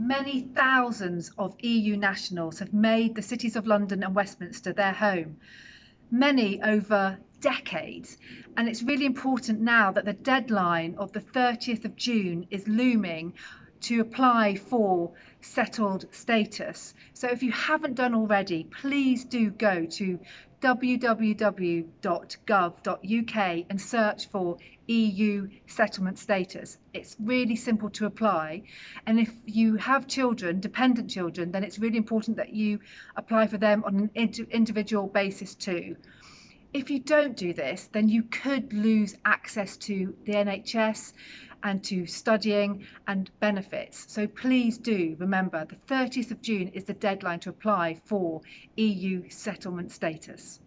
Many thousands of EU nationals have made the cities of London and Westminster their home, many over decades. And it's really important now that the deadline of the 30th of June is looming to apply for settled status. So if you haven't done already, please do go to www.gov.uk and search for EU settlement status. It's really simple to apply. And if you have children, dependent children, then it's really important that you apply for them on an individual basis too. If you don't do this, then you could lose access to the NHS and to studying and benefits. So please do remember the 30th of June is the deadline to apply for EU settlement status.